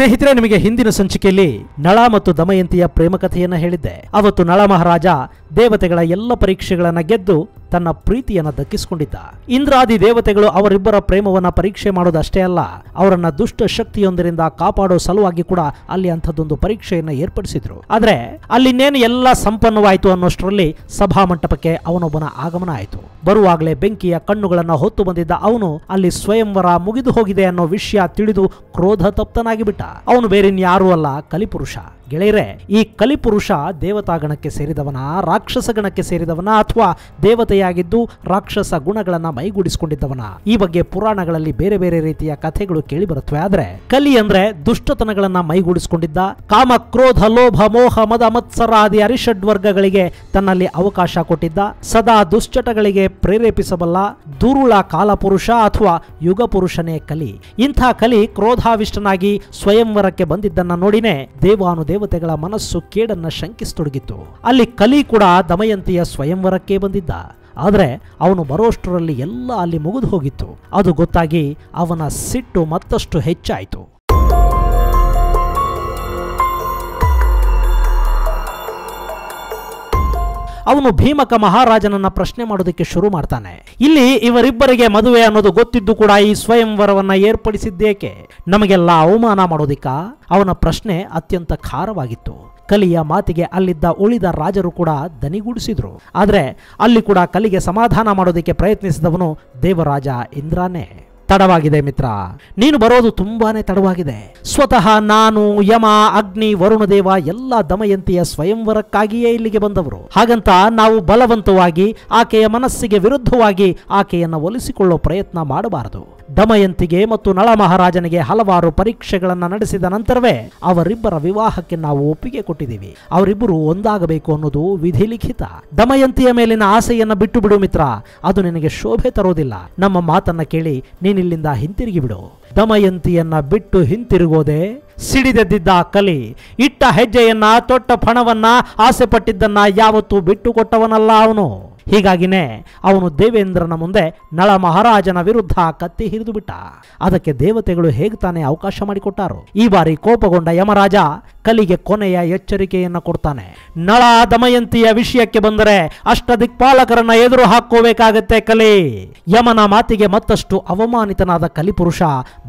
ಸ್ನೇಹಿತರೆ, ನಿಮಗೆ ಹಿಂದಿನ ಸಂಚಿಕೆಯಲ್ಲಿ ನಳ ಮತ್ತು ದಮಯಂತಿಯ ಪ್ರೇಮ ಕಥೆಯನ್ನ ಹೇಳಿದ್ದೆ. ಅವತ್ತು ನಳ ಮಹಾರಾಜ ದೇವತೆಗಳ ಎಲ್ಲ ಪರೀಕ್ಷೆಗಳನ್ನ ಗೆದ್ದು ತನ್ನ ಪ್ರೀತಿಯನ್ನ ದಕ್ಕಿಸಿಕೊಂಡಿದ್ದ. ಇಂದ್ರಾದಿ ದೇವತೆಗಳು ಅವರಿಬ್ಬರ ಪ್ರೇಮವನ್ನ ಪರೀಕ್ಷೆ ಮಾಡೋದಷ್ಟೇ ಅಲ್ಲ, ಅವರನ್ನ ದುಷ್ಟ ಶಕ್ತಿಯೊಂದರಿಂದ ಕಾಪಾಡೋ ಸಲುವಾಗಿ ಕೂಡ ಅಲ್ಲಿ ಅಂಥದ್ದೊಂದು ಪರೀಕ್ಷೆಯನ್ನ ಏರ್ಪಡಿಸಿದ್ರು. ಆದ್ರೆ ಅಲ್ಲಿನ್ನೇನು ಎಲ್ಲ ಸಂಪನ್ನವಾಯಿತು ಅನ್ನೋಷ್ಟರಲ್ಲಿ ಸಭಾ ಮಂಟಪಕ್ಕೆ ಅವನೊಬ್ಬನ ಆಗಮನ ಆಯಿತು. ಬರುವಾಗಲೇ ಬೆಂಕಿಯ ಕಣ್ಣುಗಳನ್ನ ಹೊತ್ತು ಬಂದಿದ್ದ ಅವನು ಅಲ್ಲಿ ಸ್ವಯಂವರ ಮುಗಿದು ಹೋಗಿದೆ ಅನ್ನೋ ವಿಷಯ ತಿಳಿದು ಕ್ರೋಧ ತಪ್ತನಾಗಿ ಬಿಟ್ಟ ಅವನು ಬೇರಿನ್ಯಾರೂ ಅಲ್ಲ, ಕಲಿಪುರುಷ. ಗೆಳೆಯರೆ, ಈ ಕಲಿಪುರುಷ ದೇವತಾಗಣಕ್ಕೆ ಸೇರಿದವನ ರಾಕ್ಷಸ ಗಣಕ್ಕೆ ಸೇರಿದವನ ಅಥವಾ ದೇವತೆಯಾಗಿದ್ದು ರಾಕ್ಷಸ ಗುಣಗಳನ್ನ ಮೈಗೂಡಿಸಿಕೊಂಡಿದ್ದವನ? ಈ ಬಗ್ಗೆ ಪುರಾಣಗಳಲ್ಲಿ ಬೇರೆ ಬೇರೆ ರೀತಿಯ ಕಥೆಗಳು ಕೇಳಿ ಬರುತ್ತವೆ. ಆದ್ರೆ ಕಲಿ ಅಂದ್ರೆ ದುಷ್ಟತನಗಳನ್ನ ಮೈಗೂಡಿಸಿಕೊಂಡಿದ್ದ ಕಾಮ, ಕ್ರೋಧ, ಲೋಭ, ಮೋಹ, ಮದ, ಮತ್ಸರ ಆದಿ ಅರಿಷಡ್ ವರ್ಗಗಳಿಗೆ ತನ್ನಲ್ಲಿ ಅವಕಾಶ ಕೊಟ್ಟಿದ್ದ, ಸದಾ ದುಶ್ಚಟಗಳಿಗೆ ಪ್ರೇರೇಪಿಸಬಲ್ಲ ದುರುಳ ಕಾಲಪುರುಷ ಅಥವಾ ಯುಗ ಪುರುಷನೇ ಕಲಿ. ಇಂಥ ಕಲಿ ಕ್ರೋಧಾವಿಷ್ಟನಾಗಿ ಸ್ವಯಂವರಕ್ಕೆ ಬಂದಿದ್ದನ್ನ ನೋಡಿನೇ ದೇವಾನು ದೇವತೆಗಳ ಮನಸ್ಸು ಕೇಡನ್ನ ಶಂಕಿಸತೊಡಗಿತ್ತು ಅಲ್ಲಿ ಕಲಿ ಕೂಡ ದಮಯಂತಿಯ ಸ್ವಯಂವರಕ್ಕೆ ಬಂದಿದ್ದ. ಆದರೆ ಅವನು ಬರೋಷ್ಟರಲ್ಲಿ ಎಲ್ಲ ಅಲ್ಲಿ ಮುಗಿದು ಹೋಗಿತ್ತು. ಅದು ಗೊತ್ತಾಗಿ ಅವನ ಸಿಟ್ಟು ಮತ್ತಷ್ಟು ಹೆಚ್ಚಾಯಿತು. ಅವನು ಭೀಮಕ ಮಹಾರಾಜನನ್ನ ಪ್ರಶ್ನೆ ಮಾಡೋದಕ್ಕೆ ಶುರು ಮಾಡ್ತಾನೆ. ಇಲ್ಲಿ ಇವರಿಬ್ಬರಿಗೆ ಮದುವೆ ಅನ್ನೋದು ಗೊತ್ತಿದ್ದು ಕೂಡ ಈ ಸ್ವಯಂವರವನ್ನ ಏರ್ಪಡಿಸಿದ್ದೇಕೆ? ನಮಗೆಲ್ಲ ಅವಮಾನ ಮಾಡೋದಿಕ್ಕ? ಅವನ ಪ್ರಶ್ನೆ ಅತ್ಯಂತ ಖಾರವಾಗಿತ್ತು. ಕಲಿಯ ಮಾತಿಗೆ ಅಲ್ಲಿದ್ದ ಉಳಿದ ರಾಜರು ಕೂಡ ದನಿಗೂಡಿಸಿದ್ರು. ಆದ್ರೆ ಅಲ್ಲಿ ಕೂಡ ಕಲಿಗೆ ಸಮಾಧಾನ ಮಾಡೋದಕ್ಕೆ ಪ್ರಯತ್ನಿಸಿದವನು ದೇವರಾಜ ಇಂದ್ರಾನೇ. ತಡವಾಗಿದೆ ಮಿತ್ರ. ನೀನು ಬರೋದು ತುಂಬಾನೇ ತಡವಾಗಿದೆ. ಸ್ವತಃ ನಾನು, ಯಮ, ಅಗ್ನಿ ವರುಣದೇವ ಎಲ್ಲ ದಮಯಂತಿಯ ಸ್ವಯಂವರಕ್ಕಾಗಿಯೇ ಇಲ್ಲಿಗೆ ಬಂದವರು. ಹಾಗಂತ ನಾವು ಬಲವಂತವಾಗಿ ಆಕೆಯ ಮನಸ್ಸಿಗೆ ವಿರುದ್ಧವಾಗಿ ಆಕೆಯನ್ನ ಒಲಿಸಿಕೊಳ್ಳೋ ಪ್ರಯತ್ನ ಮಾಡಬಾರದು. ದಮಯಂತಿಗೆ ಮತ್ತು ನಳ ಮಹಾರಾಜನಿಗೆ ಹಲವಾರು ಪರೀಕ್ಷೆಗಳನ್ನು ನಡೆಸಿದ ನಂತರವೇ ಅವರಿಬ್ಬರ ವಿವಾಹಕ್ಕೆ ನಾವು ಒಪ್ಪಿಗೆ ಕೊಟ್ಟಿದ್ದೀವಿ. ಅವರಿಬ್ಬರು ಒಂದಾಗಬೇಕು ಅನ್ನೋದು ವಿಧಿ ಲಿಖಿತ. ದಮಯಂತಿಯ ಮೇಲಿನ ಆಸೆಯನ್ನ ಬಿಟ್ಟು ಬಿಡು ಮಿತ್ರ. ಅದು ನಿನಗೆ ಶೋಭೆ ತರೋದಿಲ್ಲ. ನಮ್ಮ ಮಾತನ್ನ ಕೇಳಿ ನೀನಿಲ್ಲಿಂದ ಹಿಂತಿರುಗಿ ಬಿಡು. ದಮಯಂತಿಯನ್ನ ಬಿಟ್ಟು ಹಿಂತಿರುಗೋದೆ ಸಿಡಿದೆದ್ದಿದ್ದ ಕಲಿ, ಇಟ್ಟ ಹೆಜ್ಜೆಯನ್ನ, ತೊಟ್ಟ ಫಣವನ್ನ ಆಸೆ ಪಟ್ಟಿದ್ದನ್ನ ಯಾವತ್ತೂ ಬಿಟ್ಟು ಕೊಟ್ಟವನಲ್ಲ ಅವನು. ಹೀಗಾಗಿನೇ ಅವನು ದೇವೇಂದ್ರನ ಮುಂದೆ ನಳ ಮಹಾರಾಜನ ವಿರುದ್ಧ ಕತ್ತಿ ಹಿರಿದು ಬಿಟ್ಟ. ಅದಕ್ಕೆ ದೇವತೆಗಳು ಹೇಗೆ ತಾನೇ ಅವಕಾಶ ಮಾಡಿಕೊಟ್ಟಾರು? ಈ ಬಾರಿ ಕೋಪಗೊಂಡ ಯಮರಾಜ ಕಲಿಗೆ ಕೊನೆಯ ಎಚ್ಚರಿಕೆಯನ್ನು ಕೊಡ್ತಾನೆ. ನಳ ದಮಯಂತಿಯ ವಿಷಯಕ್ಕೆ ಬಂದರೆ ಅಷ್ಟ ದಿಕ್ಪಾಲಕರನ್ನ ಎದುರು ಹಾಕೋಬೇಕಾಗತ್ತೆ ಕಲಿ. ಯಮನ ಮಾತಿಗೆ ಮತ್ತಷ್ಟು ಅವಮಾನಿತನಾದ ಕಲಿಪುರುಷ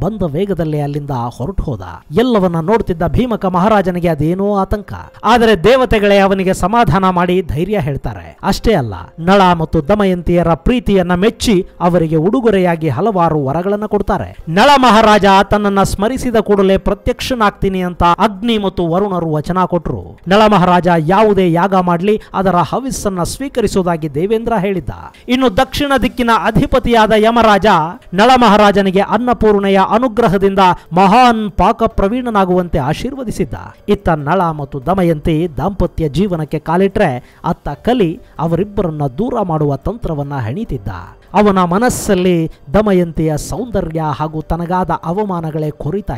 ಬಂದ ವೇಗದಲ್ಲಿ ಅಲ್ಲಿಂದ ಹೊರಟು ಹೋದ. ಎಲ್ಲವನ್ನ ನೋಡ್ತಿದ್ದ ಭೀಮಕ ಮಹಾರಾಜನಿಗೆ ಅದೇನೋ ಆತಂಕ. ಆದರೆ ದೇವತೆಗಳೇ ಅವನಿಗೆ ಸಮಾಧಾನ ಮಾಡಿ ಧೈರ್ಯ ಹೇಳ್ತಾರೆ. ಅಷ್ಟೇ ಅಲ್ಲ, ನಳ ಮತ್ತು ದಮಯಂತಿಯರ ಪ್ರೀತಿಯನ್ನ ಮೆಚ್ಚಿ ಅವರಿಗೆ ಉಡುಗೊರೆಯಾಗಿ ಹಲವಾರು ವರಗಳನ್ನ ಕೊಡ್ತಾರೆ. ನಳ ಮಹಾರಾಜ ತನ್ನನ್ನ ಸ್ಮರಿಸಿದ ಕೂಡಲೇ ಪ್ರತ್ಯಕ್ಷನಾಗ್ತೀನಿ ಅಂತ ಅಗ್ನಿ ಮತ್ತು ವರುಣರು ವಚನ ಕೊಟ್ರು. ನಳ ಮಹಾರಾಜ, ಯಾವುದೇ ಯಾಗ ಮಾಡಲಿ, ಅದರ ಹವಿಸ್ಸನ್ನ ಸ್ವೀಕರಿಸುವುದಾಗಿ ದೇವೇಂದ್ರ ಹೇಳಿದ್ದ. ಇನ್ನು ದಕ್ಷಿಣ ದಿಕ್ಕಿನ ಅಧಿಪತಿಯಾದ ಯಮರಾಜ, ನಳ ಮಹಾರಾಜನಿಗೆ ಅನ್ನಪೂರ್ಣೆಯ ಅನುಗ್ರಹದಿಂದ ಮಹಾನ್ ಪಾಕ ಪ್ರವೀಣನಾಗುವಂತೆ ಆಶೀರ್ವದಿಸಿದ್ದ. ಇತ್ತ ನಳ ಮತ್ತು ದಮಯಂತಿ ದಾಂಪತ್ಯ ಜೀವನಕ್ಕೆ ಕಾಲಿಟ್ರೆ ಅತ್ತ ಕಲಿ ಅವರಿಬ್ಬರನ್ನ ದೂರ ಮಾಡುವ ತಂತ್ರವನ್ನ ಹೆಣಿತಿದ್ದ. ಅವನ ಮನಸ್ಸಲ್ಲಿ ದಮಯಂತಿಯ ಸೌಂದರ್ಯ ಹಾಗೂ ತನಗಾದ ಅವಮಾನಗಳೇ ಕೊರಿತಾ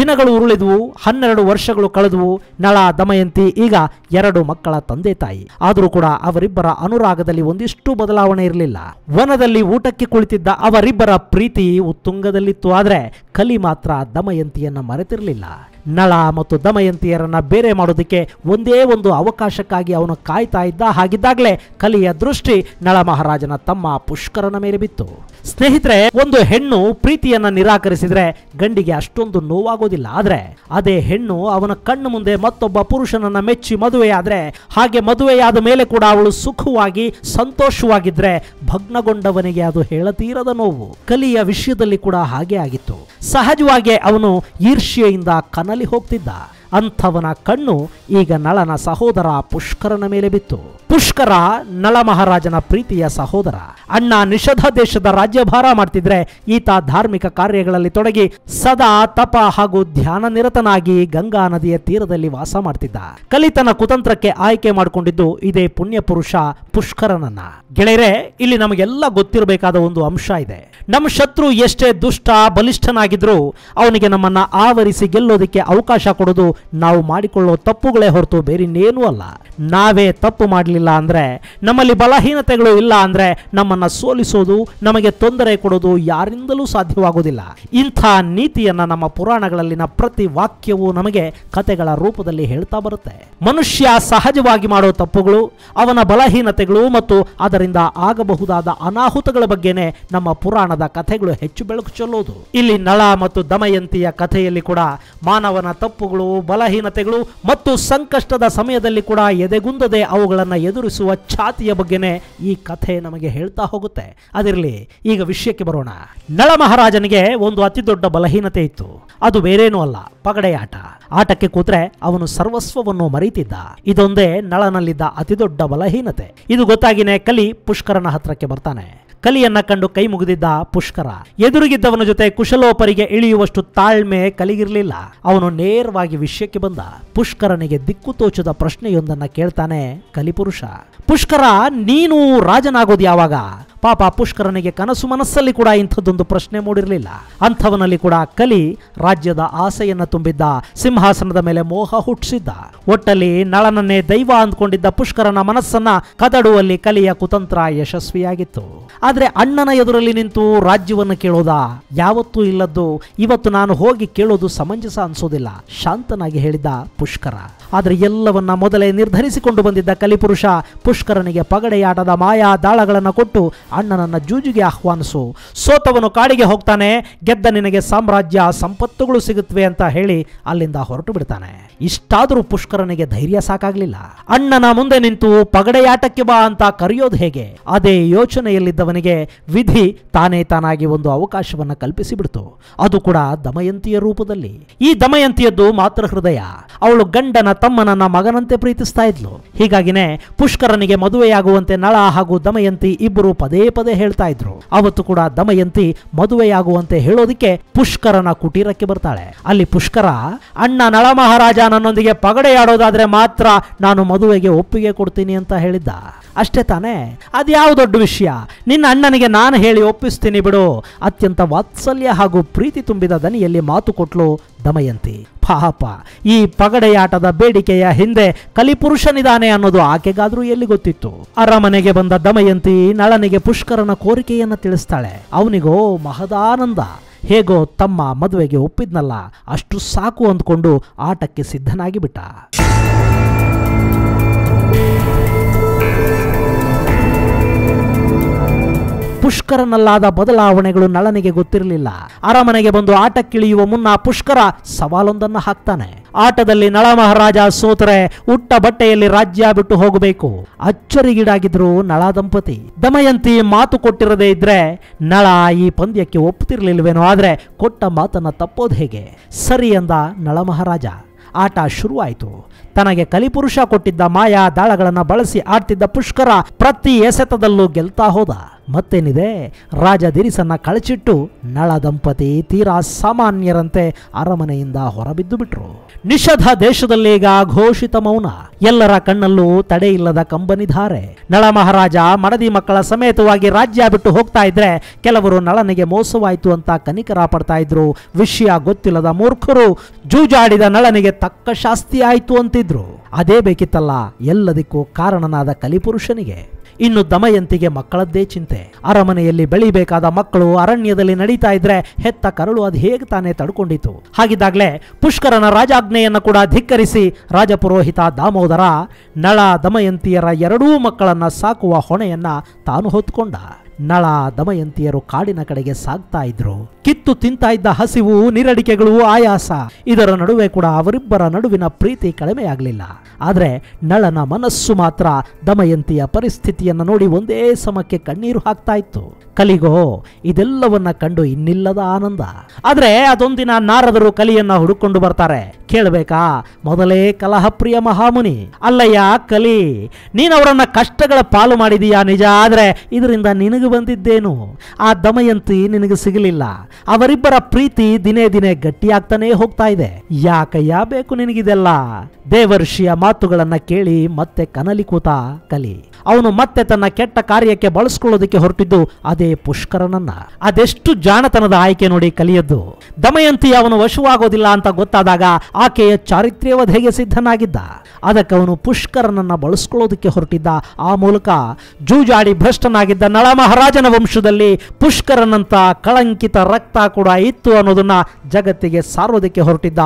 ದಿನಗಳು ಉರುಳಿದವು, ಹನ್ನೆರಡು ವರ್ಷಗಳು ಕಳೆದುವು. ನಳ, ದಮಯಂತಿ, ಈಗ ಎರಡು ಮಕ್ಕಳ ತಂದೆ ತಾಯಿ. ಆದರೂ ಕೂಡ ಅವರಿಬ್ಬರ ಅನುರಾಗದಲ್ಲಿ ಒಂದಿಷ್ಟು ಬದಲಾವಣೆ ಇರಲಿಲ್ಲ. ವನದಲ್ಲಿ ಊಟಕ್ಕೆ ಕುಳಿತಿದ್ದ ಅವರಿಬ್ಬರ ಪ್ರೀತಿ ಉತ್ತುಂಗದಲ್ಲಿತ್ತು. ಆದರೆ ಕಲಿ ಮಾತ್ರ ದಮಯಂತಿಯನ್ನ ಮರೆತಿರಲಿಲ್ಲ. ನಳ ಮತ್ತು ದಮಯಂತಿಯರನ್ನ ಬೇರೆ ಮಾಡೋದಕ್ಕೆ ಒಂದೇ ಒಂದು ಅವಕಾಶಕ್ಕಾಗಿ ಅವನು ಕಾಯ್ತಾ ಇದ್ದ ಹಾಗಿದ್ದಾಗಲೇ ಕಲಿಯ ದೃಷ್ಟಿ ನಳ ಮಹಾರಾಜನ ತಮ್ಮ ಪುಷ್ಕರನ ಮೇಲೆ ಬಿತ್ತು. ಸ್ನೇಹಿತರೆ, ಒಂದು ಹೆಣ್ಣು ಪ್ರೀತಿಯನ್ನ ನಿರಾಕರಿಸಿದ್ರೆ ಗಂಡಿಗೆ ಅಷ್ಟೊಂದು ನೋವಾಗೋದಿಲ್ಲ. ಆದ್ರೆ ಅದೇ ಹೆಣ್ಣು ಅವನ ಕಣ್ಣು ಮುಂದೆ ಮತ್ತೊಬ್ಬ ಪುರುಷನನ್ನ ಮೆಚ್ಚಿ ಮದುವೆಯಾದ್ರೆ, ಹಾಗೆ ಮದುವೆಯಾದ ಮೇಲೆ ಕೂಡ ಅವಳು ಸುಖವಾಗಿ, ಸಂತೋಷವಾಗಿದ್ರೆ ಭಗ್ನಗೊಂಡವನಿಗೆ ಅದು ಹೇಳತೀರದ ನೋವು. ಕಲಿಯ ವಿಷಯದಲ್ಲಿ ಕೂಡ ಹಾಗೆ ಆಗಿತ್ತು. ಸಹಜವಾಗಿ ಅವನು ಈರ್ಷ್ಯೆಯಿಂದ ಕನಲಿ ಹೋಗ್ತಿದ್ದ. ಅಂಥವನ ಕಣ್ಣು ಈಗ ನಳನ ಸಹೋದರ ಪುಷ್ಕರನ ಮೇಲೆ ಬಿತ್ತು. ಪುಷ್ಕರ ನಳ ಮಹಾರಾಜನ ಪ್ರೀತಿಯ ಸಹೋದರ. ಅಣ್ಣ ನಿಷಧ ದೇಶದ ರಾಜ್ಯಭಾರ ಮಾಡ್ತಿದ್ರೆ ಈತ ಧಾರ್ಮಿಕ ಕಾರ್ಯಗಳಲ್ಲಿ ತೊಡಗಿ ಸದಾ ತಪ ಹಾಗೂ ಧ್ಯಾನ ನಿರತನಾಗಿ ಗಂಗಾ ನದಿಯ ತೀರದಲ್ಲಿ ವಾಸ ಮಾಡ್ತಿದ್ದ. ಕಲಿತನ ಕುತಂತ್ರಕ್ಕೆ ಆಯ್ಕೆ ಮಾಡಿಕೊಂಡಿದ್ದು ಇದೇ ಪುಣ್ಯ ಪುರುಷ ಪುಷ್ಕರನನ್ನ. ಗೆಳೆಯರೆ, ಇಲ್ಲಿ ನಮಗೆಲ್ಲ ಗೊತ್ತಿರಬೇಕಾದ ಒಂದು ಅಂಶ ಇದೆ. ನಮ್ಮ ಶತ್ರು ಎಷ್ಟೇ ದುಷ್ಟ, ಬಲಿಷ್ಠನಾಗಿದ್ರೂ ಅವನಿಗೆ ನಮ್ಮನ್ನ ಆವರಿಸಿ ಗೆಲ್ಲೋದಕ್ಕೆ ಅವಕಾಶ ಕೊಡೋದು ನಾವು ಮಾಡಿಕೊಳ್ಳೋ ತಪ್ಪುಗಳೇ ಹೊರತು ಬೇರಿನ್ನೇನೂ ಅಲ್ಲ. ನಾವೇ ತಪ್ಪು ಮಾಡಲಿಲ್ಲ ಅಂದ್ರೆ, ನಮ್ಮಲ್ಲಿ ಬಲಹೀನತೆಗಳು ಇಲ್ಲ ಅಂದ್ರೆ ನಮ್ಮನ್ನ ಸೋಲಿಸೋದು, ನಮಗೆ ತೊಂದರೆ ಕೊಡೋದು ಯಾರಿಂದಲೂ ಸಾಧ್ಯವಾಗುವುದಿಲ್ಲ ಇಂಥ ನೀತಿಯನ್ನ ನಮ್ಮ ಪುರಾಣಗಳಲ್ಲಿನ ಪ್ರತಿ ವಾಕ್ಯವು ನಮಗೆ ಕತೆಗಳ ರೂಪದಲ್ಲಿ ಹೇಳ್ತಾ ಬರುತ್ತೆ. ಮನುಷ್ಯ ಸಹಜವಾಗಿ ಮಾಡೋ ತಪ್ಪುಗಳು, ಅವನ ಬಲಹೀನತೆಗಳು ಮತ್ತು ಅದರಿಂದ ಆಗಬಹುದಾದ ಅನಾಹುತಗಳ ಬಗ್ಗೆನೇ ನಮ್ಮ ಪುರಾಣದ ಕಥೆಗಳು ಹೆಚ್ಚು ಬೆಳಕು ಚೆಲ್ಲೋದು. ಇಲ್ಲಿ ನಳ ಮತ್ತು ದಮಯಂತಿಯ ಕಥೆಯಲ್ಲಿ ಕೂಡ ಮಾನವನ ತಪ್ಪುಗಳು ಬಲಹೀನತೆಗಳು ಮತ್ತು ಸಂಕಷ್ಟದ ಸಮಯದಲ್ಲಿ ಕೂಡ ಎದೆಗುಂದದೆ ಅವುಗಳನ್ನು ಎದುರಿಸುವ ಛಾತಿಯ ಬಗ್ಗೆನೇ ಈ ಕಥೆ ನಮಗೆ ಹೇಳ್ತಾ ಹೋಗುತ್ತೆ. ಅದಿರಲಿ, ಈಗ ವಿಷಯಕ್ಕೆ ಬರೋಣ. ನಳ ಮಹಾರಾಜನಿಗೆ ಒಂದು ಅತಿ ದೊಡ್ಡ ಬಲಹೀನತೆ ಇತ್ತು. ಅದು ಬೇರೇನೂ ಅಲ್ಲ ಪಗಡೆ ಆಟ. ಆಟಕ್ಕೆ ಕೂತ್ರೆ ಅವನು ಸರ್ವಸ್ವವನ್ನು ಮರೀತಿದ್ದ. ಇದೊಂದೇ ನಳನಲ್ಲಿದ್ದ ಅತಿ ದೊಡ್ಡ ಬಲಹೀನತೆ. ಇದು ಗೊತ್ತಾಗಿನೇ ಕಲಿ ಪುಷ್ಕರನ ಹತ್ರಕ್ಕೆ ಬರ್ತಾನೆ. ಕಲಿಯನ್ನ ಕಂಡು ಕೈ ಮುಗಿದಿದ್ದ ಪುಷ್ಕರ. ಎದುರುಗಿದ್ದವನ ಜೊತೆ ಕುಶಲೋಪರಿಗೆ ಇಳಿಯುವಷ್ಟು ತಾಳ್ಮೆ ಕಲಿಗಿರ್ಲಿಲ್ಲ. ಅವನು ನೇರವಾಗಿ ವಿಷಯಕ್ಕೆ ಬಂದ. ಪುಷ್ಕರನಿಗೆ ದಿಕ್ಕು ತೋಚದ ಪ್ರಶ್ನೆಯೊಂದನ್ನ ಕೇಳ್ತಾನೆ ಕಲಿಪುರುಷ. ಪುಷ್ಕರ, ನೀನು ರಾಜನಾಗೋದು ಯಾವಾಗ? ಪಾಪ ಪುಷ್ಕರನಿಗೆ ಕನಸು ಮನಸ್ಸಲ್ಲಿ ಕೂಡ ಇಂಥದ್ದೊಂದು ಪ್ರಶ್ನೆ ಮೂಡಿರಲಿಲ್ಲ. ಅಂಥವನಲ್ಲಿ ಕೂಡ ಕಲಿ ರಾಜ್ಯದ ಆಸೆಯನ್ನು ತುಂಬಿದ್ದ, ಸಿಂಹಾಸನದ ಮೇಲೆ ಮೋಹ ಹುಟ್ಟಿಸಿದ್ದ. ಒಟ್ಟಲ್ಲಿ ನಳನನ್ನೇ ದೈವ ಅಂದ್ಕೊಂಡಿದ್ದ ಪುಷ್ಕರನ ಮನಸ್ಸನ್ನ ಕದಡುವಲ್ಲಿ ಕಲಿಯ ಕುತಂತ್ರ ಯಶಸ್ವಿಯಾಗಿತ್ತು. ಆದ್ರೆ ಅಣ್ಣನ ಎದುರಲ್ಲಿ ನಿಂತು ರಾಜ್ಯವನ್ನು ಕೇಳೋದ? ಯಾವತ್ತೂ ಇಲ್ಲದ್ದು ಇವತ್ತು ನಾನು ಹೋಗಿ ಕೇಳೋದು ಸಮಂಜಸ ಅನ್ಸೋದಿಲ್ಲ, ಶಾಂತನಾಗಿ ಹೇಳಿದ್ದ ಪುಷ್ಕರ. ಆದ್ರೆ ಎಲ್ಲವನ್ನ ಮೊದಲೇ ನಿರ್ಧರಿಸಿಕೊಂಡು ಬಂದಿದ್ದ ಕಲಿಪುರುಷ ಪುಷ್ಕರನಿಗೆ ಪಗಡೆಯಾಟದ ಮಾಯಾ ದಾಳಗಳನ್ನು ಕೊಟ್ಟು ಅಣ್ಣನನ್ನ ಜೂಜಿಗೆ ಆಹ್ವಾನಿಸು. ಸೋತವನು ಕಾಡಿಗೆ ಹೋಗ್ತಾನೆ, ಗೆದ್ದ ನಿನಗೆ ಸಾಮ್ರಾಜ್ಯ ಸಂಪತ್ತುಗಳು ಸಿಗುತ್ತವೆ ಅಂತ ಹೇಳಿ ಅಲ್ಲಿಂದ ಹೊರಟು ಬಿಡ್ತಾನೆ. ಇಷ್ಟಾದರೂ ಪುಷ್ಕರನಿಗೆ ಧೈರ್ಯ ಸಾಕಾಗ್ಲಿಲ್ಲ. ಅಣ್ಣನ ಮುಂದೆ ನಿಂತು ಪಗಡೆಯಾಟಕ್ಕೆ ಬಾ ಅಂತ ಕರೆಯೋದು ಹೇಗೆ? ಅದೇ ಯೋಚನೆಯಲ್ಲಿದ್ದವನಿಗೆ ವಿಧಿ ತಾನೇ ತಾನಾಗಿ ಒಂದು ಅವಕಾಶವನ್ನ ಕಲ್ಪಿಸಿಬಿಡ್ತು ಅದು ಕೂಡ ದಮಯಂತಿಯ ರೂಪದಲ್ಲಿ. ಈ ದಮಯಂತಿಯದ್ದು ಮಾತೃ ಹೃದಯ. ಅವಳು ಗಂಡನ ತಮ್ಮನನ್ನ ಮಗನಂತೆ ಪ್ರೀತಿಸ್ತಾ ಇದ್ಲು. ಹೀಗಾಗಿನೇ ಪುಷ್ಕರನಿಗೆ ಮದುವೆಯಾಗುವಂತೆ ನಳ ಹಾಗೂ ದಮಯಂತಿ ಇಬ್ಬರು ಪದೇ ಪದೇ ಹೇಳ್ತಾ ಇದ್ರು. ಅವತ್ತು ಕೂಡ ದಮಯಂತಿ ಮದುವೆಯಾಗುವಂತೆ ಹೇಳೋದಿಕ್ಕೆ ಪುಷ್ಕರನ ಕುಟೀರಕ್ಕೆ ಬರ್ತಾಳೆ. ಅಲ್ಲಿ ಪುಷ್ಕರ, ಅಣ್ಣ ನಳ ಮಹಾರಾಜ ನನ್ನೊಂದಿಗೆ ಪಗಡೆಯಾಡೋದಾದ್ರೆ ಮಾತ್ರ ನಾನು ಮದುವೆಗೆ ಒಪ್ಪಿಗೆ ಕೊಡ್ತೀನಿ ಅಂತ ಹೇಳಿದ್ದ. ಅಷ್ಟೇ ತಾನೇ, ಅದ್ಯಾವ ದೊಡ್ಡ ವಿಷಯ, ನಿನ್ನ ಅಣ್ಣನಿಗೆ ನಾನು ಹೇಳಿ ಒಪ್ಪಿಸ್ತೀನಿ ಬಿಡು. ಅತ್ಯಂತ ವಾತ್ಸಲ್ಯ ಹಾಗೂ ಪ್ರೀತಿ ತುಂಬಿದ ದನಿಯಲ್ಲಿ ಮಾತು ಕೊಟ್ಲು ದಮಯಂತಿ. ಪಾಪ. ಈ ಪಗಡೆಯಾಟದ ಬೇಡಿಕೆಯ ಹಿಂದೆ ಕಲಿಪುರುಷನಿದಾನೆ ಅನ್ನೋದು ಆಕೆಗಾದ್ರೂ ಎಲ್ಲಿ ಗೊತ್ತಿತ್ತು? ಅರಮನೆಗೆ ಬಂದ ದಮಯಂತಿ ನಳನಿಗೆ ಪುಷ್ಕರನ ಕೋರಿಕೆಯನ್ನ ತಿಳಿಸ್ತಾಳೆ. ಅವನಿಗೋ ಮಹದಾನಂದ. ಹೇಗೋ ತಮ್ಮ ಮದುವೆಗೆ ಒಪ್ಪಿದ್ನಲ್ಲ, ಅಷ್ಟು ಸಾಕು ಅಂದ್ಕೊಂಡು ಆಟಕ್ಕೆ ಸಿದ್ಧನಾಗಿ ಬಿಟ್ಟ ಪುಷ್ಕರನಲ್ಲಾದ ಬದಲಾವಣೆಗಳು ನಳನಿಗೆ ಗೊತ್ತಿರಲಿಲ್ಲ. ಅರಮನೆಗೆ ಬಂದು ಆಟಕ್ಕಿಳಿಯುವ ಮುನ್ನ ಪುಷ್ಕರ ಸವಾಲೊಂದನ್ನ ಹಾಕ್ತಾನೆ. ಆಟದಲ್ಲಿ ನಳ ಮಹಾರಾಜ ಸೋತರೆ ಉಟ್ಟ ಬಟ್ಟೆಯಲ್ಲಿ ರಾಜ್ಯ ಬಿಟ್ಟು ಹೋಗಬೇಕು. ಅಚ್ಚರಿಗೀಡಾಗಿದ್ರು ನಳ ದಂಪತಿ. ದಮಯಂತಿ ಮಾತು ಕೊಟ್ಟಿರದೇ ಇದ್ರೆ ನಳ ಈ ಪಂದ್ಯಕ್ಕೆ ಒಪ್ಪುತ್ತಿರಲಿಲ್ವೇನೋ ಆದ್ರೆ ಕೊಟ್ಟ ಮಾತನ್ನ ತಪ್ಪೋದು ಹೇಗೆ? ಸರಿ ಎಂದ ನಳ ಮಹಾರಾಜ. ಆಟ ಶುರುವಾಯಿತು. ತನಗೆ ಕಲಿಪುರುಷ ಕೊಟ್ಟಿದ್ದ ಮಾಯಾ ದಾಳಗಳನ್ನು ಬಳಸಿ ಆಡ್ತಿದ್ದ ಪುಷ್ಕರ ಪ್ರತಿ ಎಸೆತದಲ್ಲೂ ಗೆಲ್ತಾ ಹೋದ. ಮತ್ತೇನಿದೆ? ರಾಜ ದಿರಿಸನ್ನ ಕಳಚಿಟ್ಟು ನಳ ದಂಪತಿ ತೀರಾ ಸಾಮಾನ್ಯರಂತೆ ಅರಮನೆಯಿಂದ ಹೊರಬಿದ್ದು ಬಿಟ್ರು. ನಿಷಧ ದೇಶದಲ್ಲೀಗ ಘೋಷಿತ ಮೌನ. ಎಲ್ಲರ ಕಣ್ಣಲ್ಲೂ ತಡೆಯಿಲ್ಲದ ಕಂಬನಿ ಕಂಬನಿಧಾರೆ. ನಳ ಮಹಾರಾಜ ಮಡದಿ ಮಕ್ಕಳ ಸಮೇತವಾಗಿ ರಾಜ್ಯ ಬಿಟ್ಟು ಹೋಗ್ತಾ ಇದ್ರೆ ಕೆಲವರು ನಳನಿಗೆ ಮೋಸವಾಯಿತು ಅಂತ ಕನಿಕರ ಪಡ್ತಾ ಇದ್ರು. ವಿಷಯ ಗೊತ್ತಿಲ್ಲದ ಮೂರ್ಖರು ಜೂಜಾಡಿದ ನಳನಿಗೆ ತಕ್ಕ ಶಾಸ್ತಿ ಆಯ್ತು ಅಂತಿದ್ರು. ಅದೇ ಬೇಕಿತ್ತಲ್ಲ, ಎಲ್ಲದಕ್ಕೂ ಕಾರಣನಾದ ಕಲಿಪುರುಷನಿಗೆ. ಇನ್ನು ದಮಯಂತಿಗೆ ಮಕ್ಕಳದ್ದೇ ಚಿಂತೆ. ಅರಮನೆಯಲ್ಲಿ ಬೆಳಿಬೇಕಾದ ಮಕ್ಕಳು ಅರಣ್ಯದಲ್ಲಿ ನಡೀತಾ ಇದ್ರೆ ಹೆತ್ತ ಕರಳು ಅದು ಹೇಗೆ ತಾನೇ ತಡ್ಕೊಂಡಿತು. ಹಾಗಿದ್ದಾಗಲೇ ಪುಷ್ಕರನ ರಾಜಾಜ್ಞೆಯನ್ನು ಕೂಡ ಧಿಕ್ಕರಿಸಿ ರಾಜಪುರೋಹಿತ ದಾಮೋದರ ನಳ ದಮಯಂತಿಯರ ಎರಡೂ ಮಕ್ಕಳನ್ನ ಸಾಕುವ ಹೊಣೆಯನ್ನ ತಾನು ಹೊತ್ಕೊಂಡ. ನಳ ದಮಯಂತಿಯರು ಕಾಡಿನ ಕಡೆಗೆ ಸಾಗ್ತಾ ಇದ್ರು. ಕಿತ್ತು ತಿಂತಾ ಇದ್ದ ಹಸಿವು, ನಿರಡಿಕೆಗಳು ಆಯಾಸ. ಇದರ ನಡುವೆ ಕೂಡ ಅವರಿಬ್ಬರ ನಡುವಿನ ಪ್ರೀತಿ ಕಡಿಮೆಯಾಗಲಿಲ್ಲ. ಆದರೆ ನಳನ ಮನಸ್ಸು ಮಾತ್ರ ದಮಯಂತಿಯ ಪರಿಸ್ಥಿತಿಯನ್ನು ನೋಡಿ ಒಂದೇ ಸಮಕ್ಕೆ ಕಣ್ಣೀರು ಹಾಕ್ತಾ ಇತ್ತು. ಕಲಿಗೋ, ಇದೆಲ್ಲವನ್ನ ಕಂಡು ಇನ್ನಿಲ್ಲದ ಆನಂದ. ಆದ್ರೆ ಅದೊಂದಿನ ನಾರದರು ಕಲಿಯನ್ನ ಹುಡುಕೊಂಡು ಬರ್ತಾರೆ. ಕೇಳಬೇಕಾ? ಮೊದಲೇ ಕಲಹಪ್ರಿಯ ಮಹಾಮುನಿ. ಅಲ್ಲಯ್ಯ, ಕಲಿ, ನೀನವರನ್ನ ಕಷ್ಟಗಳ ಪಾಲು ಮಾಡಿದೀಯಾ ನಿಜ? ಆದರೆ ಇದರಿಂದ ನಿನಗೆ ಬಂದಿದ್ದೇನು? ಆ ದಮಯಂತಿ ನಿನಗೆ ಸಿಗಲಿಲ್ಲ. ಅವರಿಬ್ಬರ ಪ್ರೀತಿ ದಿನೇ ದಿನೇ ಗಟ್ಟಿಯಾಗ್ತಾನೆ ಹೋಗ್ತಾ ಇದೆ. ಯಾಕಯ್ಯ ಬೇಕು ನಿನಗಿದೆಲ್ಲ? ದೇವರ್ಷಿಯ ಮಾತುಗಳನ್ನ ಕೇಳಿ ಮತ್ತೆ ಕನಲಿ ಕೂತ ಕಲಿ. ಅವನು ಮತ್ತೆ ತನ್ನ ಕೆಟ್ಟ ಕಾರ್ಯಕ್ಕೆ ಬಳಸ್ಕೊಳ್ಳೋದಕ್ಕೆ ಹೊರಟಿದ್ದು ಅದೇ ಪುಷ್ಕರನನ್ನ. ಅದೆಷ್ಟು ಜಾಣತನದ ಆಯ್ಕೆ ನೋಡಿ ಕಲಿಯದ್ದು. ದಮಯಂತಿ ಅವನು ವಶವಾಗೋದಿಲ್ಲ ಅಂತ ಗೊತ್ತಾದಾಗ ಆಕೆಯ ಚಾರಿತ್ರ್ಯವಧೆಗೆ ಸಿದ್ಧನಾಗಿದ್ದ. ಅದಕ್ಕೆ ಅವನು ಪುಷ್ಕರನನ್ನ ಬಳಸ್ಕೊಳ್ಳೋದಕ್ಕೆ ಹೊರಟಿದ್ದ. ಆ ಮೂಲಕ ಜೂಜಾಡಿ ಭ್ರಷ್ಟನಾಗಿದ್ದ ನಳ ಮಹಾರಾಜನ ವಂಶದಲ್ಲಿ ಪುಷ್ಕರನಂತ ಕಳಂಕಿತ ರಕ್ತ ಕೂಡ ಇತ್ತು ಅನ್ನೋದನ್ನ ಜಗತ್ತಿಗೆ ಸಾರೋದಕ್ಕೆ ಹೊರಟಿದ್ದ.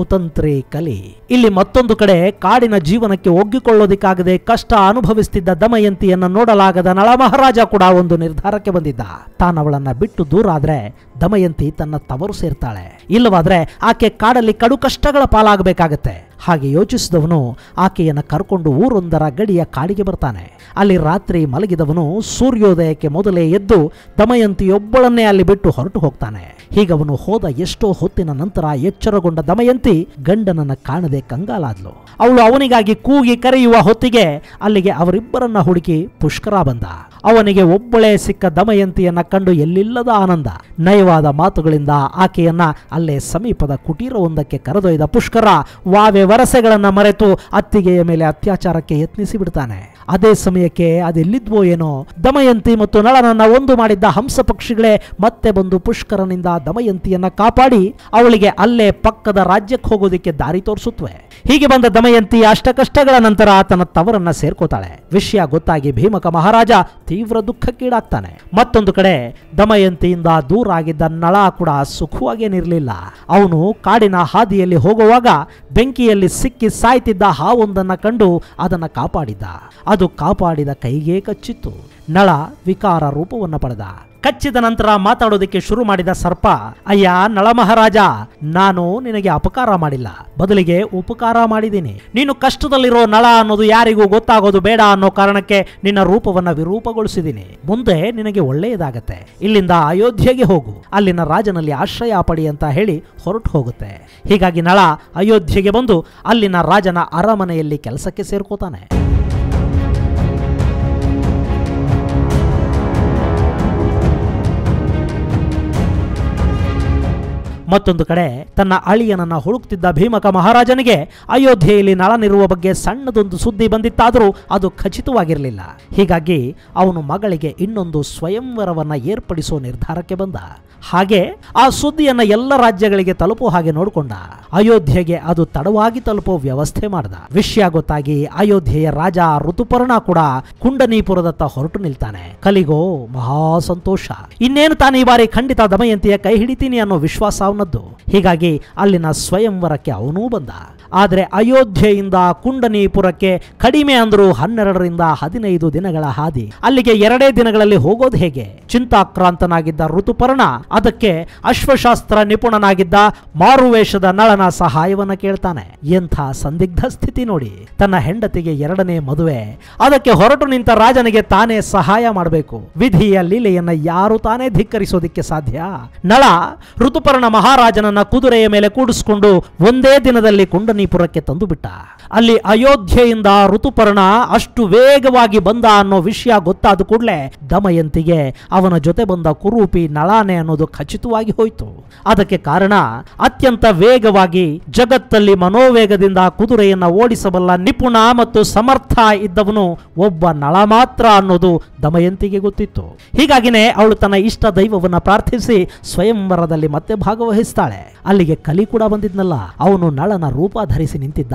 ಕುತಂತ್ರಿ ಕಲಿ. ಇಲ್ಲಿ ಮತ್ತೊಂದು ಕಡೆ ಕಾಡಿನ ಜೀವನಕ್ಕೆ ಒಗ್ಗಿಕೊಳ್ಳೋದಿಕ್ಕಾಗದೆ ಕಷ್ಟ ಅನುಭವಿಸುತ್ತಿದ್ದ ದಮಯಂತಿಯನ್ನ ನೋಡಲಾಗದ ನಳ ಮಹಾರಾಜ ಕೂಡ ಒಂದು ನಿರ್ಧಾರಕ್ಕೆ ಬಂದಿದ್ದ. ತಾನವಳನ್ನ ಬಿಟ್ಟು ದೂರ ಆದ್ರೆ ದಮಯಂತಿ ತನ್ನ ತವರು ಸೇರ್ತಾಳೆ. ಇಲ್ಲವಾದ್ರೆ ಆಕೆ ಕಾಡಲ್ಲಿ ಕಡು ಕಷ್ಟಗಳ ಪಾಲಾಗಬೇಕಾಗತ್ತೆ. ಹಾಗೆ ಯೋಚಿಸಿದವನು ಆಕೆಯನ್ನು ಕರ್ಕೊಂಡು ಊರೊಂದರ ಗಡಿಯ ಕಾಡಿಗೆ ಬರ್ತಾನೆ. ಅಲ್ಲಿ ರಾತ್ರಿ ಮಲಗಿದವನು ಸೂರ್ಯೋದಯಕ್ಕೆ ಮೊದಲೇ ಎದ್ದು ದಮಯಂತಿಯೊಬ್ಬಳನ್ನೇ ಅಲ್ಲಿ ಬಿಟ್ಟು ಹೊರಟು ಹೋಗ್ತಾನೆ. ಹೀಗವನು ಹೋದ ಎಷ್ಟೋ ಹೊತ್ತಿನ ನಂತರ ಎಚ್ಚರಗೊಂಡ ದಮಯಂತಿ ಗಂಡನನ್ನ ಕಾಣದೆ ಕಂಗಾಲಾದ್ಲು. ಅವಳು ಅವನಿಗಾಗಿ ಕೂಗಿ ಕರೆಯುವ ಹೊತ್ತಿಗೆ ಅಲ್ಲಿಗೆ ಅವರಿಬ್ಬರನ್ನ ಹುಡುಕಿ ಪುಷ್ಕರ ಬಂದ. ಅವನಿಗೆ ಒಬ್ಬಳೇ ಸಿಕ್ಕ ದಮಯಂತಿಯನ್ನ ಕಂಡು ಎಲ್ಲಿಲ್ಲದ ಆನಂದ. ನಯವಾದ ಮಾತುಗಳಿಂದ ಆಕೆಯನ್ನ ಅಲ್ಲೇ ಸಮೀಪದ ಕುಟೀರವೊಂದಕ್ಕೆ ಕರೆದೊಯ್ದ ಪುಷ್ಕರ, ವಾವೆ ವರಸೆಗಳನ್ನ ಮರೆತು ಅತ್ತಿಗೆಯ ಮೇಲೆ ಅತ್ಯಾಚಾರಕ್ಕೆ ಯತ್ನಿಸಿ ಬಿಡ್ತಾನೆ. ಅದೇ ಸಮಯಕ್ಕೆ ಅದೆಲ್ಲಿದ್ವೋ ಏನೋ ದಮಯಂತಿ ಮತ್ತು ನಳನನ್ನ ಒಂದು ಮಾಡಿದ್ದ ಹಂಸ ಪಕ್ಷಿಗಳೇ ಮತ್ತೆ ಬಂದು ಪುಷ್ಕರನಿಂದ ದಮಯಂತಿಯನ್ನ ಕಾಪಾಡಿ ಅವಳಿಗೆ ಅಲ್ಲೇ ಪಕ್ಕದ ರಾಜ್ಯಕ್ಕೆ ಹೋಗೋದಕ್ಕೆ ದಾರಿ ತೋರಿಸುತ್ತವೆ ಹೀಗೆ ಬಂದ ದಮಯಂತಿ ಅಷ್ಟ ಕಷ್ಟಗಳ ನಂತರ ತನ್ನ ತವರನ್ನ ಸೇರ್ಕೋತಾಳೆ. ವಿಷಯ ಗೊತ್ತಾಗಿ ಭೀಮಕ ಮಹಾರಾಜ ತೀವ್ರ ದುಃಖಕ್ಕೀಡಾಗ್ತಾನೆ. ಮತ್ತೊಂದು ಕಡೆ ದಮಯಂತಿಯಿಂದ ದೂರ ಆಗಿದ್ದ ನಳ ಕೂಡ ಸುಖವಾಗೇನಿರಲಿಲ್ಲ ಅವನು ಕಾಡಿನ ಹಾದಿಯಲ್ಲಿ ಹೋಗುವಾಗ ಬೆಂಕಿಯಲ್ಲಿ ಸಿಕ್ಕಿ ಸಾಯ್ತಿದ್ದ ಹಾವೊಂದನ್ನ ಕಂಡು ಅದನ್ನ ಕಾಪಾಡಿದ್ದ. ಅದು ಕಾಪಾಡಿದ ಕೈಗೆ ಕಚ್ಚಿತ್ತು. ನಳ ವಿಕಾರ ರೂಪವನ್ನು ಪಡೆದ. ಕಚ್ಚಿದ ನಂತರ ಮಾತಾಡೋದಕ್ಕೆ ಶುರು ಮಾಡಿದ ಸರ್ಪ, ಅಯ್ಯ ನಳಮಹಾರಾಜ ನಾನು ನಿನಗೆ ಅಪಕಾರ ಮಾಡಿಲ್ಲ. ಬದಲಿಗೆ ಉಪಕಾರ ಮಾಡಿದ್ದೀನಿ. ನೀನು ಕಷ್ಟದಲ್ಲಿರೋ ನಳ ಅನ್ನೋದು ಯಾರಿಗೂ ಗೊತ್ತಾಗೋದು ಬೇಡ ಅನ್ನೋ ಕಾರಣಕ್ಕೆ ನಿನ್ನ ರೂಪವನ್ನ ವಿರೂಪಗೊಳಿಸಿದ್ದೀನಿ. ಮುಂದೆ ನಿನಗೆ ಒಳ್ಳೆಯದಾಗತ್ತೆ. ಇಲ್ಲಿಂದ ಅಯೋಧ್ಯೆಗೆ ಹೋಗು. ಅಲ್ಲಿನ ರಾಜನಲ್ಲಿ ಆಶ್ರಯ ಪಡಿ ಅಂತ ಹೇಳಿ ಹೊರಟು ಹೋಗುತ್ತೆ. ಹೀಗಾಗಿ ನಳ ಅಯೋಧ್ಯೆಗೆ ಬಂದು ಅಲ್ಲಿನ ರಾಜನ ಅರಮನೆಯಲ್ಲಿ ಕೆಲಸಕ್ಕೆ ಸೇರ್ಕೋತಾನೆ. ಮತ್ತೊಂದು ಕಡೆ ತನ್ನ ಅಳಿಯನನ್ನ ಹುಡುಕ್ತಿದ್ದ ಭೀಮಕ ಮಹಾರಾಜನಿಗೆ ಅಯೋಧ್ಯೆಯಲ್ಲಿ ನಳನಿರುವ ಬಗ್ಗೆ ಸಣ್ಣದೊಂದು ಸುದ್ದಿ ಬಂದಿತ್ತಾದರೂ ಅದು ಖಚಿತವಾಗಿರಲಿಲ್ಲ. ಹೀಗಾಗಿ ಅವನು ಮಗಳಿಗೆ ಇನ್ನೊಂದು ಸ್ವಯಂವರವನ್ನ ಏರ್ಪಡಿಸೋ ನಿರ್ಧಾರಕ್ಕೆ ಬಂದ. ಹಾಗೆ ಆ ಸುದ್ದಿಯನ್ನ ಎಲ್ಲ ರಾಜ್ಯಗಳಿಗೆ ತಲುಪೋ ಹಾಗೆ ನೋಡಿಕೊಂಡ. ಅಯೋಧ್ಯೆಗೆ ಅದು ತಡವಾಗಿ ತಲುಪೋ ವ್ಯವಸ್ಥೆ ಮಾಡ್ದ. ವಿಷಯ ಗೊತ್ತಾಗಿ ಅಯೋಧ್ಯೆಯ ರಾಜ ಋತುಪರ್ಣ ಕೂಡ ಕುಂಡನೀಪುರದತ್ತ ಹೊರಟು ನಿಲ್ತಾನೆ. ಕಲಿಗೋ ಮಹಾ ಸಂತೋಷ ಇನ್ನೇನು ತಾನು ಈ ಬಾರಿ ಖಂಡಿತ ದಮಯಂತಿಯ ಕೈ ಹಿಡಿತೀನಿ ಅನ್ನೋ ವಿಶ್ವಾಸ ಅವನದ್ದು ಹೀಗಾಗಿ ಅಲ್ಲಿನ ಸ್ವಯಂವರಕ್ಕೆ ಅವನೂ ಬಂದ. ಆದರೆ ಅಯೋಧ್ಯೆಯಿಂದ ಕುಂಡನೀಪುರಕ್ಕೆ ಕಡಿಮೆ ಅಂದರೂ ಹನ್ನೆರಡರಿಂದ ಹದಿನೈದು ದಿನಗಳ ಹಾದಿ. ಅಲ್ಲಿಗೆ ಎರಡೇ ದಿನಗಳಲ್ಲಿ ಹೋಗೋದು ಹೇಗೆ? ಚಿಂತಾಕ್ರಾಂತನಾಗಿದ್ದ ಋತುಪರ್ಣ, ಅದಕ್ಕೆ ಅಶ್ವಶಾಸ್ತ್ರ ನಿಪುಣನಾಗಿದ್ದ ಮಾರುವೇಷದ ನಳನ ಸಹಾಯವನ್ನ ಕೇಳ್ತಾನೆ. ಎಂಥ ಸಂದಿಗ್ಧ ಸ್ಥಿತಿ ನೋಡಿ. ತನ್ನ ಹೆಂಡತಿಗೆ ಎರಡನೇ ಮದುವೆ. ಅದಕ್ಕೆ ಹೊರಟು ನಿಂತ ರಾಜನಿಗೆ ತಾನೇ ಸಹಾಯ ಮಾಡಬೇಕು. ವಿಧಿಯ ಲೀಲೆಯನ್ನ ಯಾರು ತಾನೇ ಧಿಕ್ಕರಿಸೋದಿಕ್ಕೆ ಸಾಧ್ಯ? ನಳ, ಋತುಪರ್ಣ ಮಹಾರಾಜನನ್ನ ಕುದುರೆಯ ಮೇಲೆ ಕೂಡಿಸಿಕೊಂಡು ಒಂದೇ ದಿನದಲ್ಲಿ ಕುಂಡನೀಪುರಕ್ಕೆ ತಂದು ಬಿಟ್ಟ. ಅಲ್ಲಿ ಅಯೋಧ್ಯೆಯಿಂದ ಋತುಪರ್ಣ ಅಷ್ಟು ವೇಗವಾಗಿ ಬಂದ ಅನ್ನೋ ವಿಷಯ ಗೊತ್ತಾದ ಕೂಡಲೇ ದಮಯಂತಿಗೆ ಅವನ ಜೊತೆ ಬಂದ ಕುರೂಪಿ ನಳಾನೆ ಅನ್ನೋದು ಖಚಿತವಾಗಿ ಹೋಯಿತು. ಅದಕ್ಕೆ ಕಾರಣ ಅತ್ಯಂತ ವೇಗವಾಗಿ ಜಗತ್ತಲ್ಲಿ ಮನೋವೇಗದಿಂದ ಕುದುರೆಯನ್ನ ಓಡಿಸಬಲ್ಲ ನಿಪುಣ ಮತ್ತು ಸಮರ್ಥ ಇದ್ದವನು ಒಬ್ಬ ನಳ ಮಾತ್ರ ಅನ್ನೋದು ದಮಯಂತಿಗೆ ಗೊತ್ತಿತ್ತು. ಹೀಗಾಗಿನೇ ಅವಳು ತನ್ನ ಇಷ್ಟ ದೈವವನ್ನ ಪ್ರಾರ್ಥಿಸಿ ಸ್ವಯಂವರದಲ್ಲಿ ಮತ್ತೆ ಭಾಗವಹಿಸ್ತಾಳೆ ಅಲ್ಲಿಗೆ ಕಲಿ ಕೂಡ ಬಂದಿದ್ನಲ್ಲ. ಅವನು ನಳನ ರೂಪ ಧರಿಸಿ ನಿಂತಿದ್ದ.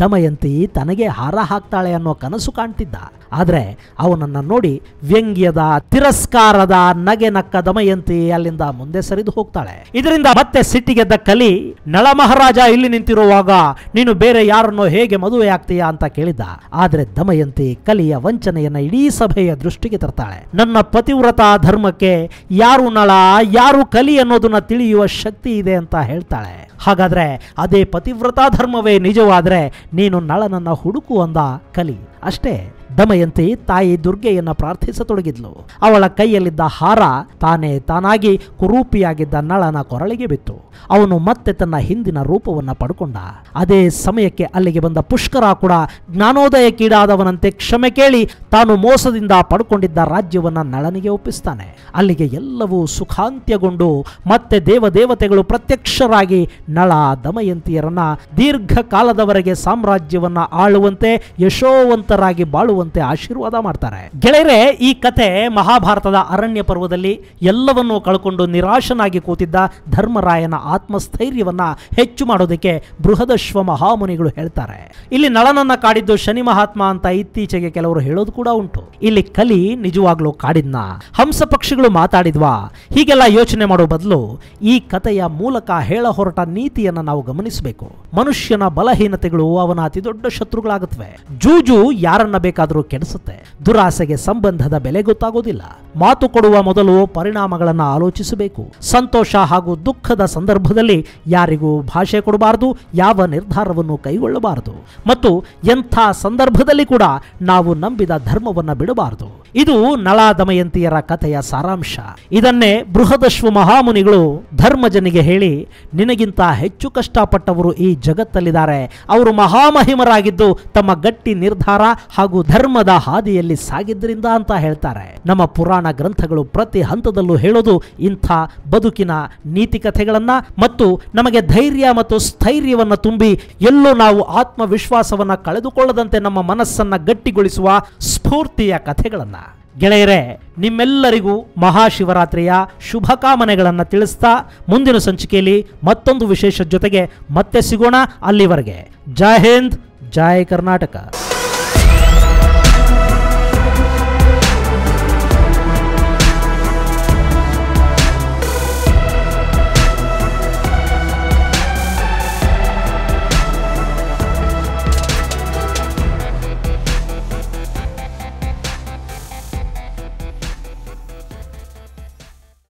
ದಮಯಂತಿ ತನಗೆ ಹಾರ ಹಾಕ್ತಾಳೆ ಅನ್ನೋ ಕನಸು ಕಾಣ್ತಿದ್ದ. ಆದ್ರೆ ಅವನನ್ನ ನೋಡಿ ವ್ಯಂಗ್ಯದ, ತಿರಸ್ಕಾರದ ನಗೆ ನಕ್ಕ ದಮಯಂತಿ ಅಲ್ಲಿಂದ ಮುಂದೆ ಸರಿದು ಹೋಗ್ತಾಳೆ. ಇದರಿಂದ ಮತ್ತೆ ಸಿಟ್ಟಿಗೆದ್ದ ಕಲಿ, ನಳ ಮಹಾರಾಜ, ಇಲ್ಲಿ ನಿಂತಿರುವಾಗ ನೀನು ಬೇರೆ ಯಾರನ್ನೋ ಹೇಗೆ ಮದುವೆ ಆಗ್ತೀಯಾ? ಅಂತ ಕೇಳಿದ್ದ. ಆದ್ರೆ ದಮಯಂತಿ ಕಲಿಯ ವಂಚನೆಯನ್ನ ಇಡೀ ಸಭೆಯ ದೃಷ್ಟಿಗೆ ತರ್ತಾಳೆ. ನನ್ನ ಪತಿವ್ರತ ಧರ್ಮಕ್ಕೆ ಯಾರು ನಳ, ಯಾರು ಕಲಿ ಅನ್ನೋದನ್ನ ತಿಳಿಯುವ ಶಕ್ತಿ ಇದೆ ಅಂತ ಹೇಳ್ತಾಳೆ. ಹಾಗಾದ್ರೆ ಅದೇ ಪತಿವ್ರತಾ ಧರ್ಮವೇ ನಿಜವಾದ್ರೆ ನೀನು ನಳನನ್ನ ಹುಡುಕು ಅಂದ ಕಲಿ. ಅಷ್ಟೇ. ದಮಯಂತಿ ತಾಯಿ ದುರ್ಗೆಯನ್ನ ಪ್ರಾರ್ಥಿಸತೊಡಗಿದ್ಲು. ಅವಳ ಕೈಯಲ್ಲಿದ್ದ ಹಾರ ತಾನೇ ತಾನಾಗಿ ಕುರೂಪಿಯಾಗಿದ್ದ ನಳನ ಕೊರಳಿಗೆ ಬಿತ್ತು. ಅವನು ಮತ್ತೆ ತನ್ನ ಹಿಂದಿನ ರೂಪವನ್ನ ಪಡ್ಕೊಂಡ. ಅದೇ ಸಮಯಕ್ಕೆ ಅಲ್ಲಿಗೆ ಬಂದ ಪುಷ್ಕರ ಕೂಡ ಜ್ಞಾನೋದಯಕ್ಕೀಡಾದವನಂತೆ ಕ್ಷಮೆ ಕೇಳಿ ತಾನು ಮೋಸದಿಂದ ಪಡ್ಕೊಂಡಿದ್ದ ರಾಜ್ಯವನ್ನ ನಳನಿಗೆ ಒಪ್ಪಿಸ್ತಾನೆ. ಅಲ್ಲಿಗೆ ಎಲ್ಲವೂ ಸುಖಾಂತ್ಯಗೊಂಡು ಮತ್ತೆ ದೇವದೇವತೆಗಳು ಪ್ರತ್ಯಕ್ಷರಾಗಿ ನಳ ದಮಯಂತಿಯರನ್ನ ದೀರ್ಘಕಾಲದವರೆಗೆ ಸಾಮ್ರಾಜ್ಯವನ್ನ ಆಳುವಂತೆ ಯಶೋವಂತರಾಗಿ ಬಾಳುವಂತೆ ಬೆಳೆಯುವಂತೆ ಆಶೀರ್ವಾದ ಮಾಡ್ತಾರೆ. ಗೆಳೆಯರೆ, ಈ ಕತೆ ಮಹಾಭಾರತದ ಅರಣ್ಯ ಪರ್ವದಲ್ಲಿ ಎಲ್ಲವನ್ನೂ ಕಳ್ಕೊಂಡು ನಿರಾಶನಾಗಿ ಕೂತಿದ್ದ ಧರ್ಮರಾಯನ ಆತ್ಮಸ್ಥೈರ್ಯವನ್ನ ಹೆಚ್ಚು ಮಾಡೋದಕ್ಕೆ ಬೃಹದಶ್ವ ಮಹಾಮುನಿಗಳು ಹೇಳ್ತಾರೆ. ಇಲ್ಲಿ ನಳನನ್ನ ಕಾಡಿದ್ದು ಶನಿ ಮಹಾತ್ಮ ಅಂತ ಇತ್ತೀಚೆಗೆ ಕೆಲವರು ಹೇಳೋದು ಕೂಡ ಉಂಟು. ಇಲ್ಲಿ ಕಲಿ ನಿಜವಾಗ್ಲೂ ಕಾಡಿದ್ನ. ಹಂಸ ಪಕ್ಷಿಗಳು ಮಾತಾಡಿದ್ವಾ. ಹೀಗೆಲ್ಲ ಯೋಚನೆ ಮಾಡೋ ಬದಲು ಈ ಕಥೆಯ ಮೂಲಕ ಹೇಳ ಹೊರಟ ನೀತಿಯನ್ನ ನಾವು ಗಮನಿಸಬೇಕು. ಮನುಷ್ಯನ ಬಲಹೀನತೆಗಳು ಅವನ ಅತಿ ದೊಡ್ಡ ಶತ್ರುಗಳಾಗುತ್ತವೆ. ಜೂಜು ಯಾರನ್ನ ಬೇಕಾದರೂ ಕೆಡಿಸುತ್ತೆ. ದುರಾಸೆಗೆ ಸಂಬಂಧದ ಬೆಲೆ ಗೊತ್ತಾಗೋದಿಲ್ಲ. ಮಾತು ಕೊಡುವ ಮೊದಲು ಪರಿಣಾಮಗಳನ್ನು ಆಲೋಚಿಸಬೇಕು. ಸಂತೋಷ ಹಾಗೂ ದುಃಖದ ಸಂದರ್ಭದಲ್ಲಿ ಯಾರಿಗೂ ಭಾಷೆ ಕೊಡಬಾರದು, ಯಾವ ನಿರ್ಧಾರವನ್ನು ಕೈಗೊಳ್ಳಬಾರದು. ಮತ್ತು ಎಂಥ ಸಂದರ್ಭದಲ್ಲಿ ಕೂಡ ನಾವು ನಂಬಿದ ಧರ್ಮವನ್ನ ಬಿಡಬಾರದು. ಇದು ನಳ ದಮಯಂತಿಯರ ಕಥೆಯ ಸಾರಾಂಶ. ಇದನ್ನೇ ಬೃಹದಶ್ವ ಮಹಾಮುನಿಗಳು ಧರ್ಮಜನಿಗೆ ಹೇಳಿ, ನಿನಗಿಂತ ಹೆಚ್ಚು ಕಷ್ಟಪಟ್ಟವರು ಈ ಜಗತ್ತಲ್ಲಿದ್ದಾರೆ. ಅವರು ಮಹಾಮಹಿಮರಾಗಿದ್ದು ತಮ್ಮ ಗಟ್ಟಿ ನಿರ್ಧಾರ ಹಾಗೂ ಧರ್ಮದ ಹಾದಿಯಲ್ಲಿ ಸಾಗಿದ್ರಿಂದ ಅಂತ ಹೇಳ್ತಾರೆ. ನಮ್ಮ ಪುರಾಣ ಗ್ರಂಥಗಳು ಪ್ರತಿ ಹಂತದಲ್ಲೂ ಹೇಳೋದು ಇಂಥ ಬದುಕಿನ ನೀತಿ ಕಥೆಗಳನ್ನ ಮತ್ತು ನಮಗೆ ಧೈರ್ಯ ಮತ್ತು ಸ್ಥೈರ್ಯವನ್ನ ತುಂಬಿ ಎಲ್ಲೋ ನಾವು ಆತ್ಮವಿಶ್ವಾಸವನ್ನ ಕಳೆದುಕೊಳ್ಳದಂತೆ ನಮ್ಮ ಮನಸ್ಸನ್ನ ಗಟ್ಟಿಗೊಳಿಸುವ ಸ್ಫೂರ್ತಿಯ ಕಥೆಗಳನ್ನ. ಗೆಳೆಯರೇ, ನಿಮ್ಮೆಲ್ಲರಿಗೂ ಮಹಾಶಿವರಾತ್ರಿಯ ಶುಭಕಾಮನೆಗಳನ್ನು ತಿಳಿಸ್ತಾ ಮುಂದಿನ ಸಂಚಿಕೆಯಲ್ಲಿ ಮತ್ತೊಂದು ವಿಶೇಷ ಜೊತೆಗೆ ಮತ್ತೆ ಸಿಗೋಣ ಅಲ್ಲಿವರೆಗೆ. ಜೈ ಹಿಂದ್, ಜೈ ಕರ್ನಾಟಕ.